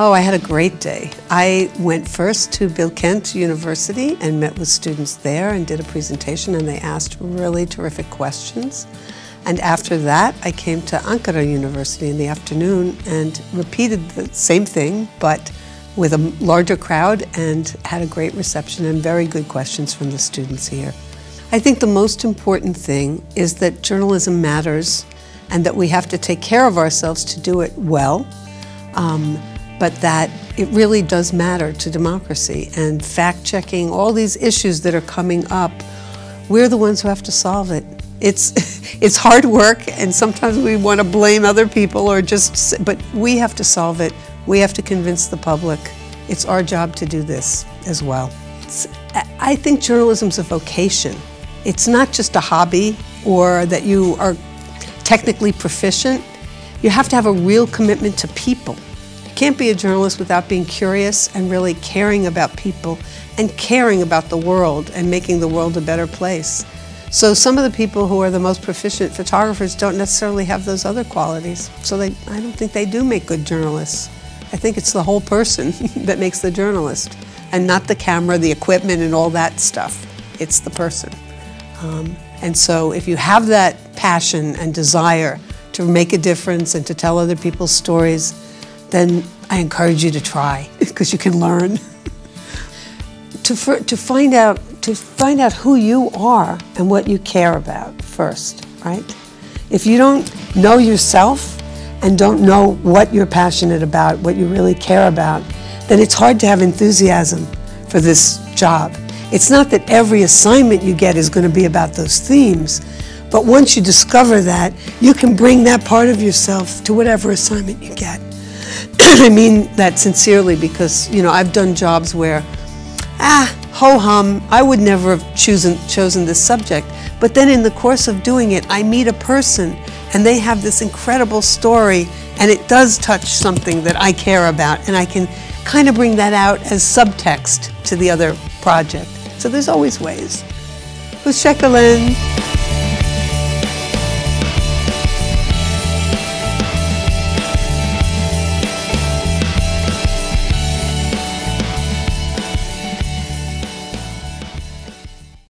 Oh, I had a great day. I went first to Bilkent University and met with students there and did a presentation and they asked really terrific questions. And after that, I came to Ankara University in the afternoon and repeated the same thing, but with a larger crowd and had a great reception and very good questions from the students here. I think the most important thing is that journalism matters and that we have to take care of ourselves to do it well. Um, but that it really does matter to democracy and fact checking, all these issues that are coming up, we're the ones who have to solve it. It's, it's hard work and sometimes we want to blame other people or just, but we have to solve it. We have to convince the public. It's our job to do this as well. It's, I think journalism's a vocation. It's not just a hobby or that you are technically proficient. You have to have a real commitment to people can't be a journalist without being curious and really caring about people and caring about the world and making the world a better place. So some of the people who are the most proficient photographers don't necessarily have those other qualities. So they, I don't think they do make good journalists. I think it's the whole person that makes the journalist and not the camera, the equipment, and all that stuff. It's the person. Um, and so if you have that passion and desire to make a difference and to tell other people's stories, then I encourage you to try because you can learn. to, for, to, find out, to find out who you are and what you care about first, right? If you don't know yourself and don't know what you're passionate about, what you really care about, then it's hard to have enthusiasm for this job. It's not that every assignment you get is going to be about those themes, but once you discover that, you can bring that part of yourself to whatever assignment you get. I mean that sincerely because, you know, I've done jobs where, ah, ho hum, I would never have chosen, chosen this subject. But then in the course of doing it, I meet a person and they have this incredible story and it does touch something that I care about and I can kind of bring that out as subtext to the other project. So there's always ways. Hoşçakalın.